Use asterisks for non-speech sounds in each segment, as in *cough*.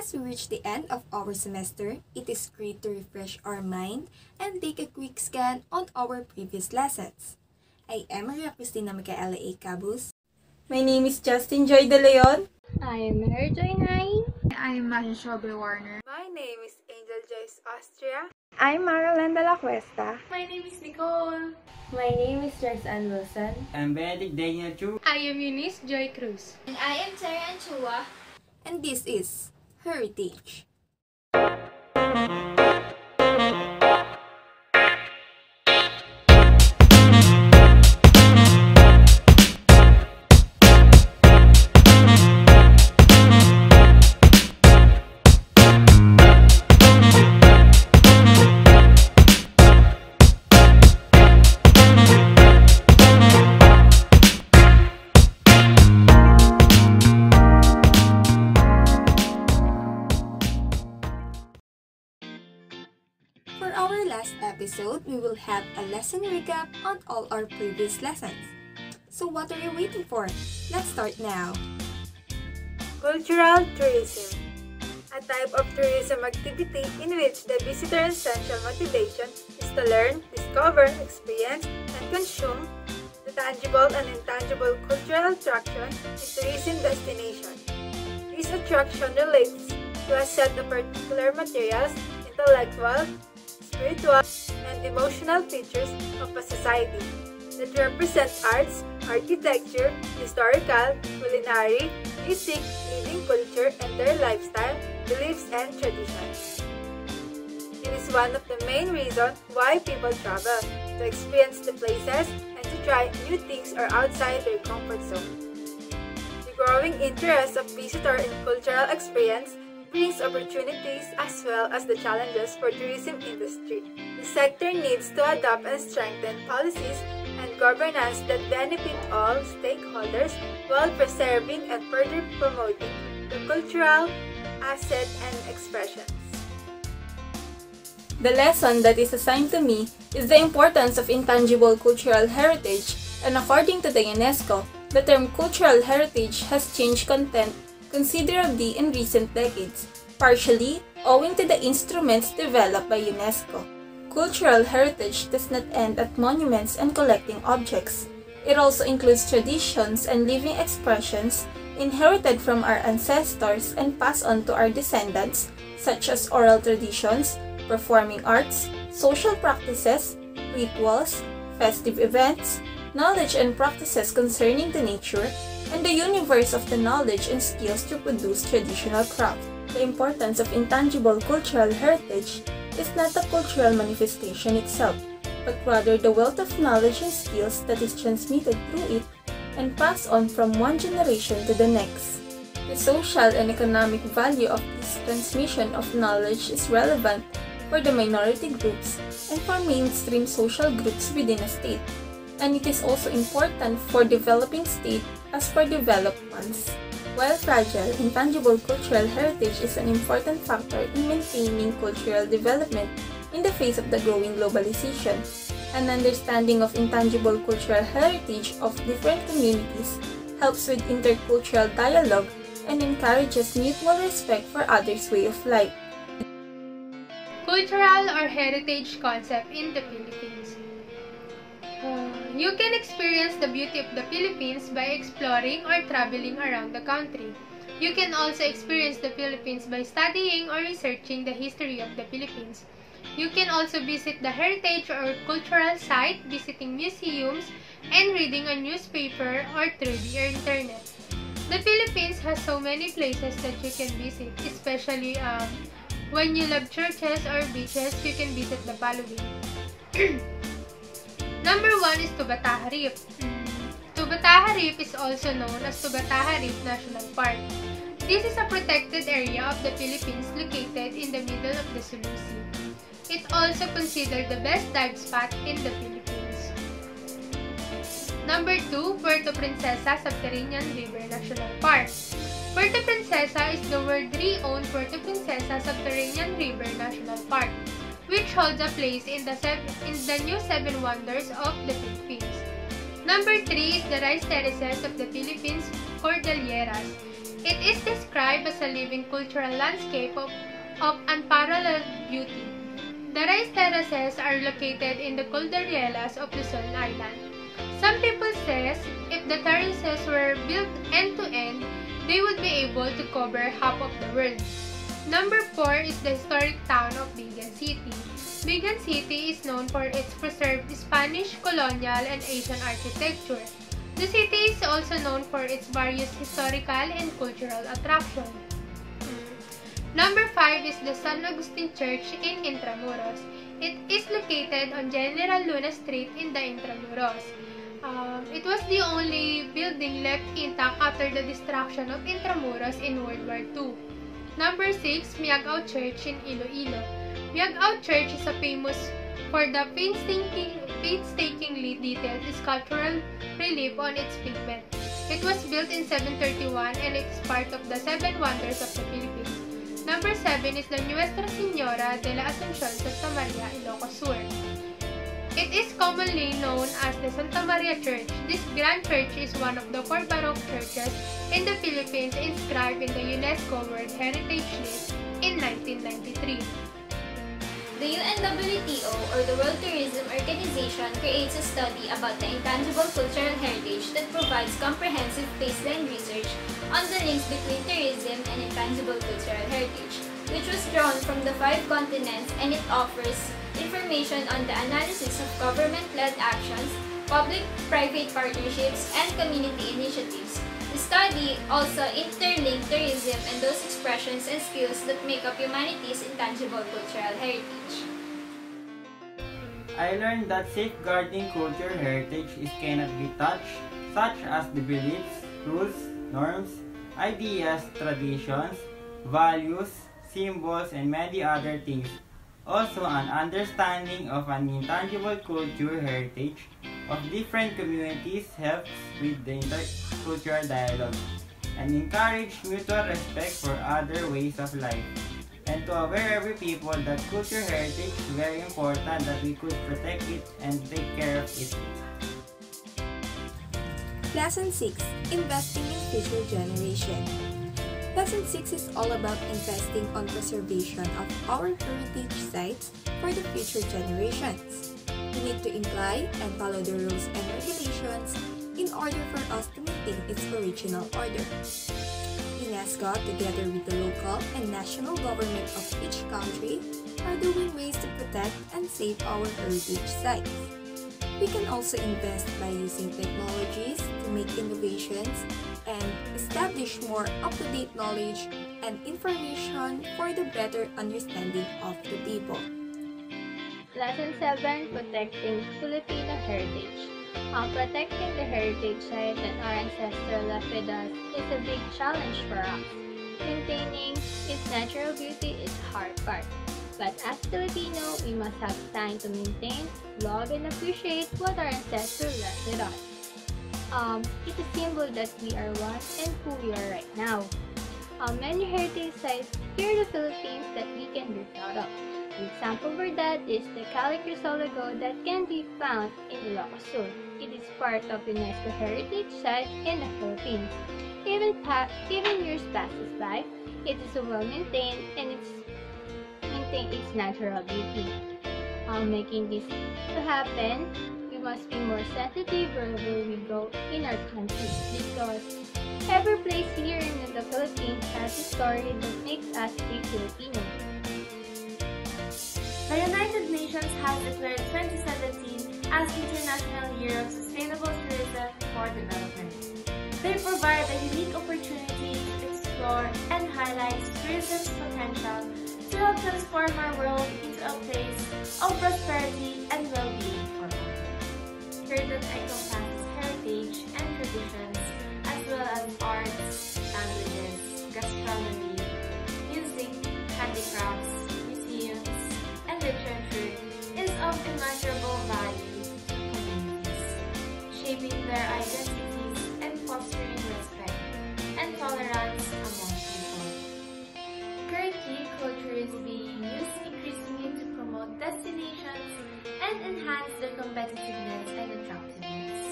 As we reach the end of our semester, it is great to refresh our mind and take a quick scan on our previous lessons. I am Maria Cristina Micaela A. Cabus. My name is Justin Joy De Leon. I am Mary Joy Nai. I am Masha Shobe Warner. My name is Angel Joyce Austria. I'm Marilyn De La Cuesta. My name is Nicole. My name is Joyce Ann Wilson. I'm Benedict Daniel Chu. I am Eunice Joy Cruz. And I am Sarah Chua. And this is Heritage. For our last episode, we will have a lesson recap on all our previous lessons. So what are you waiting for? Let's start now. Cultural tourism. A type of tourism activity in which the visitor's central motivation is to learn, discover, experience, and consume the tangible and intangible cultural attraction in tourism destination. This attraction relates to a set of particular materials, intellectual, spiritual, and emotional features of a society that represent arts, architecture, historical, culinary, music, living culture, and their lifestyle, beliefs, and traditions. It is one of the main reasons why people travel, to experience the places and to try new things or outside their comfort zone. The growing interest of visitors in cultural experience brings opportunities as well as the challenges for tourism industry. The sector needs to adopt and strengthen policies and governance that benefit all stakeholders while preserving and further promoting the cultural asset and expressions. The lesson that is assigned to me is the importance of intangible cultural heritage, and according to the UNESCO, the term cultural heritage has changed content considerably in recent decades, partially owing to the instruments developed by UNESCO. Cultural heritage does not end at monuments and collecting objects. It also includes traditions and living expressions inherited from our ancestors and passed on to our descendants, such as oral traditions, performing arts, social practices, rituals, festive events, knowledge and practices concerning the nature, and the universe of the knowledge and skills to produce traditional craft. The importance of intangible cultural heritage is not the cultural manifestation itself, but rather the wealth of knowledge and skills that is transmitted through it and passed on from one generation to the next. The social and economic value of this transmission of knowledge is relevant for the minority groups and for mainstream social groups within a state, and it is also important for developing state as for developed ones. While fragile, intangible cultural heritage is an important factor in maintaining cultural development in the face of the growing globalization. An understanding of intangible cultural heritage of different communities helps with intercultural dialogue and encourages mutual respect for others' way of life. Cultural or heritage concept in the Philippines. You can experience the beauty of the Philippines by exploring or traveling around the country. You can also experience the Philippines by studying or researching the history of the Philippines. You can also visit the heritage or cultural site, visiting museums, and reading a newspaper or through the internet. The Philippines has so many places that you can visit, especially um, when you love churches or beaches, you can visit the following. *clears throat* Number one is Tubataha Reef. Tubataha Reef is also known as Tubataha Reef National Park. This is a protected area of the Philippines located in the middle of the Sulu Sea. It's also considered the best dive spot in the Philippines. Number 2, Puerto Princesa Subterranean River National Park. Puerto Princesa is the World Re-owned Puerto Princesa Subterranean River National Park, which holds a place in the, in the new Seven Wonders of the Philippines. Number 3 is the rice terraces of the Philippines Cordilleras. It is described as a living cultural landscape of, of unparalleled beauty. The rice terraces are located in the Cordilleras of Luzon Island. Some people says if the terraces were built end to end, they would be able to cover half of the world. Number 4 is the historic town of Vigan City. Vigan City is known for its preserved Spanish, colonial, and Asian architecture. The city is also known for its various historical and cultural attractions. Number 5 is the San Agustin Church in Intramuros. It is located on General Luna Street in the Intramuros. Um, it was the only building left intact after the destruction of Intramuros in World War II. Number 6, Miagao Church in Iloilo. Miagao Church is a famous for the painstaking, painstakingly detailed sculptural relief on its pavement. It was built in 731 and is part of the Seven Wonders of the Philippines. Number 7 is the Nuestra Señora de la Asunción Santa Maria, Ilocos Sur. It is commonly known as the Santa Maria Church. This grand church is one of the four Baroque churches in the Philippines inscribed in the UNESCO World Heritage List in 1993. The UNWTO or the World Tourism Organization creates a study about the intangible cultural heritage that provides comprehensive baseline research on the links between tourism and intangible cultural heritage, which was drawn from the five continents and it offers information on the analysis of government-led actions, public-private partnerships, and community initiatives. The study also interlinked tourism and those expressions and skills that make up humanity's intangible cultural heritage. I learned that safeguarding cultural heritage is cannot be touched, such as the beliefs, rules, norms, ideas, traditions, values, symbols, and many other things. Also, an understanding of an intangible cultural heritage of different communities helps with the intercultural dialogue and encourage mutual respect for other ways of life and to aware every people that cultural heritage is very important that we could protect it and take care of it. Lesson 6 Investing in Future Generation Lesson 6 is all about investing on preservation of our heritage sites for the future generations. We need to imply and follow the rules and regulations in order for us to maintain its original order. UNESCO, together with the local and national government of each country, are doing ways to protect and save our heritage sites. We can also invest by using technologies to make innovations and establish more up-to-date knowledge and information for the better understanding of the people. Lesson 7 Protecting Filipino Heritage. Um, protecting the heritage site that our ancestors left with us is a big challenge for us. Maintaining its natural beauty is hard part. But as Filipino, we must have time to maintain, love, and appreciate what our ancestors left with us. Um, it's a symbol that we are one and who we are right now. Um, many heritage sites here in the Philippines that we can be proud of. An example for that is the Calle Crisologo that can be found in Ilocos Sur. It is part of the UNESCO Heritage Site in the Philippines. Even, pa- even years passes by, it is well maintained and it's maintain its natural beauty. Um, making this to happen, we must be more sensitive wherever we go in our country because every place here in the Philippines has a story that makes us Filipino. The United Nations has declared 2017 as International Year of Sustainable Tourism for Development. They provide a unique opportunity to explore and highlight tourism's potential to help transform our world into a place of prosperity and well-being for all. That encompasses destinations and enhance their competitiveness and attractiveness.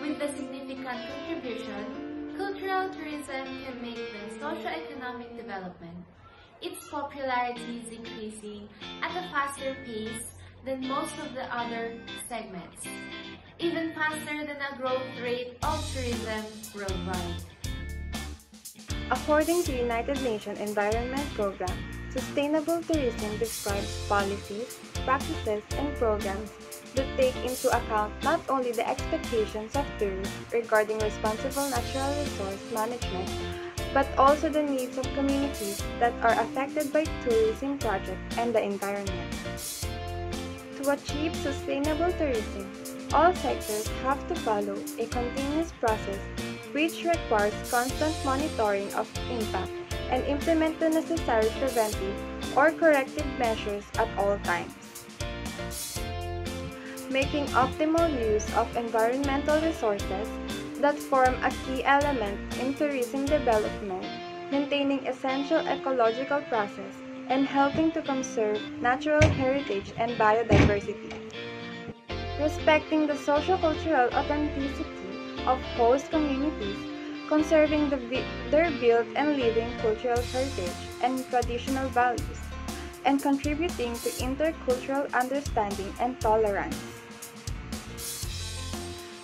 With the significant contribution cultural tourism can make the socio-economic development. Its popularity is increasing at a faster pace than most of the other segments, even faster than the growth rate of tourism worldwide. According to United Nations Environment Program, sustainable tourism describes policies, practices, and programs that take into account not only the expectations of tourists regarding responsible natural resource management, but also the needs of communities that are affected by tourism projects and the environment. To achieve sustainable tourism, all sectors have to follow a continuous process which requires constant monitoring of impact and implement the necessary preventive or corrective measures at all times. Making optimal use of environmental resources that form a key element in tourism development, maintaining essential ecological process, and helping to conserve natural heritage and biodiversity. Respecting the socio-cultural authenticity of host communities, conserving the, their built and living cultural heritage and traditional values, and contributing to intercultural understanding and tolerance.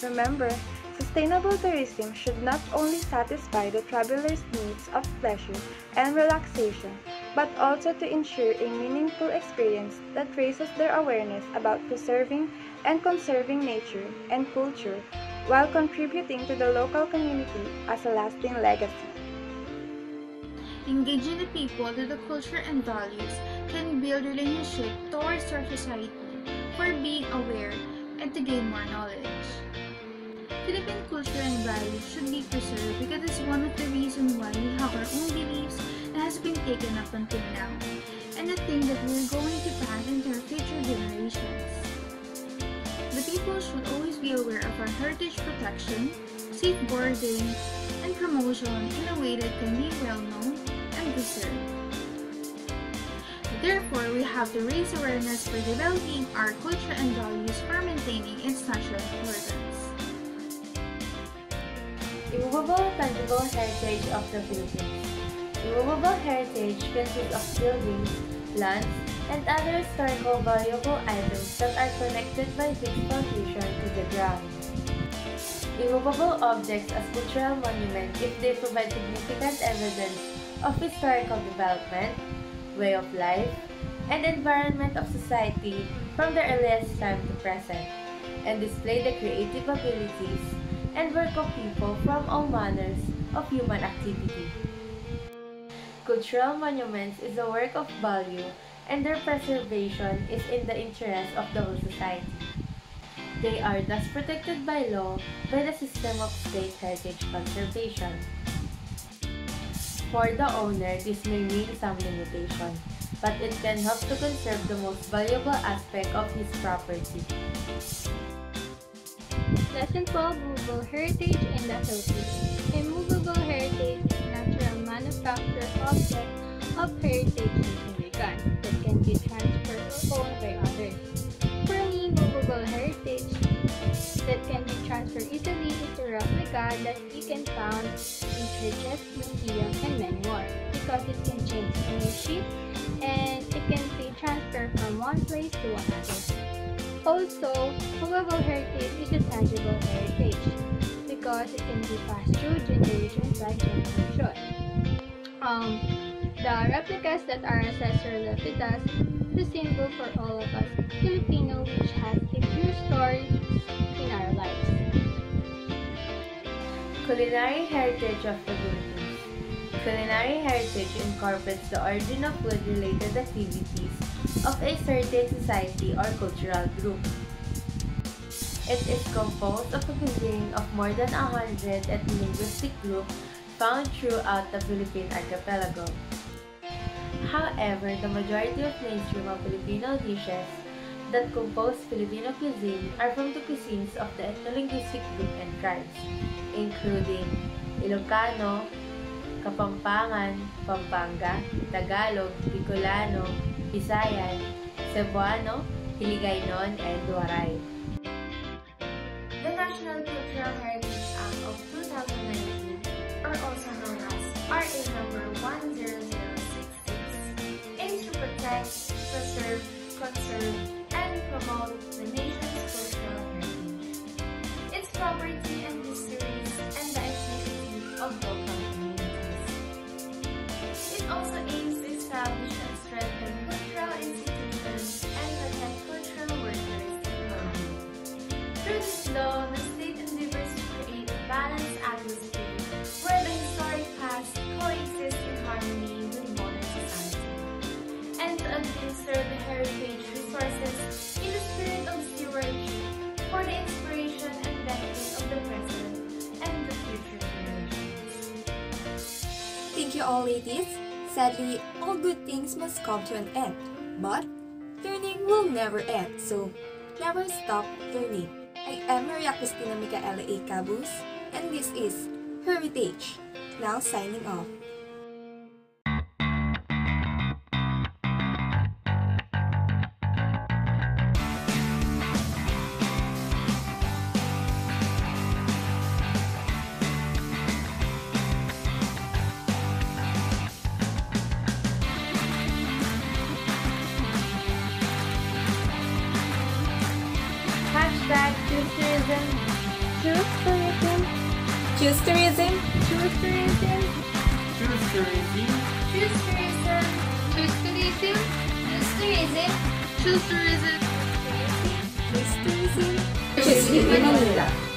Remember, sustainable tourism should not only satisfy the traveler's needs of pleasure and relaxation, but also to ensure a meaningful experience that raises their awareness about preserving and conserving nature and culture while contributing to the local community as a lasting legacy. Engaging the people to the culture and values can build relationship towards our society for being aware and to gain more knowledge. Philippine culture and values should be preserved because it's one of the reasons why we have our own beliefs that has been taken up until now, and the thing that we're going to pass into our future generations. The people should always be aware of our heritage protection, safeguarding, and promotion in a way that can be well known and preserved. Therefore, we have to raise awareness for developing our culture and values for maintaining its natural importance. Immovable tangible heritage of the Philippines. Immovable heritage consists of buildings, lands, and other historical valuable items that are connected by fixed foundation to the ground. Immovable objects as cultural monuments if they provide significant evidence of historical development, way of life, and environment of society from the earliest time to present, and display the creative abilities and work of people from all manners of human activity. Cultural monuments is a work of value and their preservation is in the interest of the whole society. They are thus protected by law by the system of state heritage conservation. For the owner, this may mean some limitation, but it can help to conserve the most valuable aspect of his property. Lesson 12 Movable Heritage in the Philippines. Manufactured object of heritage gun that can be transferred or owned by others. For me, movable heritage that can be transferred easily is a replica that you can find in churches, museums, and many more because it can change ownership and it can be transferred from one place to another. Also, movable heritage is a tangible heritage because it can be passed through generations by generation. Um, the replicas that our ancestors left with us a symbol for all of us Filipino which has a few stories in our lives. Culinary heritage of the Philippines. Culinary heritage incorporates the origin of food-related activities of a certain society or cultural group. It is composed of a cuisine of more than a hundred ethno-linguistic groups found throughout the Philippine archipelago. However, the majority of mainstream of Filipino dishes that compose Filipino cuisine are from the cuisines of the ethno-linguistic group and tribes, including Ilocano, Kapampangan, Pampanga, Tagalog, Bicolano, Visayan, Cebuano, Hiligaynon, and Waray. The National Cultural RA number 10066 aims to protect, preserve, conserve, and promote the nation's you all, ladies. Sadly, all good things must come to an end. But learning will never end, so never stop learning. I am Maria Cristina Micaela A. Cabus, and this is Heritage. Now signing off. Choose tourism. Choose tourism. Choose tourism. Choose tourism. Choose tourism. Choose tourism. Choose tourism. Choose tourism. Choose tourism. Choose Manila.